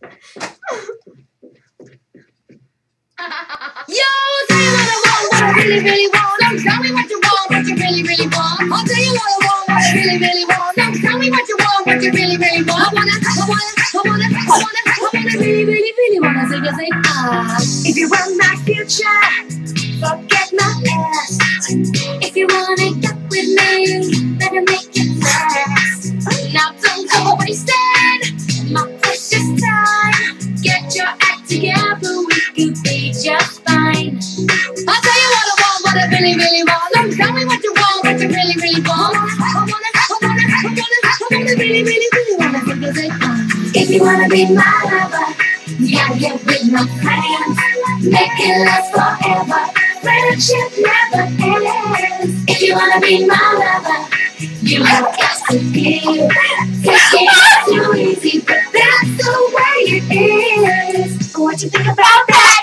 Yo, tell you what I want, what I really, really want. Don't tell me what you want, what you really, really want. I'll tell you what I want, what I really, really want. Don't tell me what you want, what you really, really want. I wanna, I wanna, I wanna, I wanna, I wanna, really, really, really wanna see you say ah. If you want my future, forget my past. If you wanna get with me, I want, what I really, really want. Don't tell me what you want, what you really, really want. I wanna, I wanna, I wanna, I wanna, really, really, really say ah. If you wanna be my lover, you gotta get with my friends. Make it last forever. Friendship never ends. If you wanna be my lover, you have got to give. Taking it too easy, but that's the way it is. What you think about that?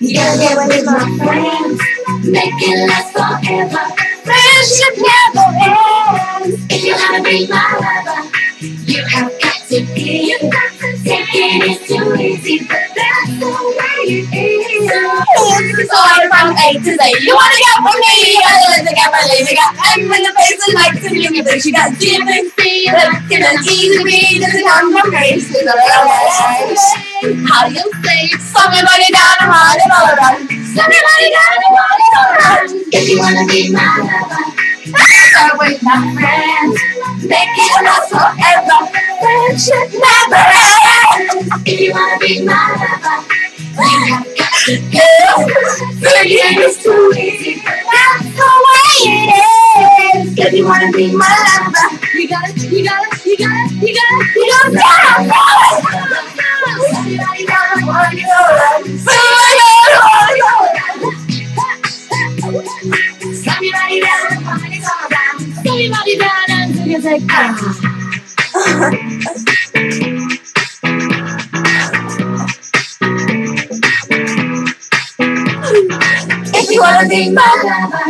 you gotta get with my friends. Make it last forever. Friendship never ends. If you wanna be my lover, you have got to give. Taking it too easy, but that's the way it is. So I'm from A to Z. You wanna get from me? I like to get my lady. Got M in the face and like to give me the she got G and C. But can an easy B doesn't come from grace. A. How do you say? Somebody down and run it all around. Somebody down and run it all around. If you wanna be my lover, Start with my friends. Make it last forever. Friendship never ends. if you wanna be my lover, Forgetting is too easy, that's the way you wanna be my lover, You gotta, you gotta, you gotta, you gotta, you gotta ah. Be my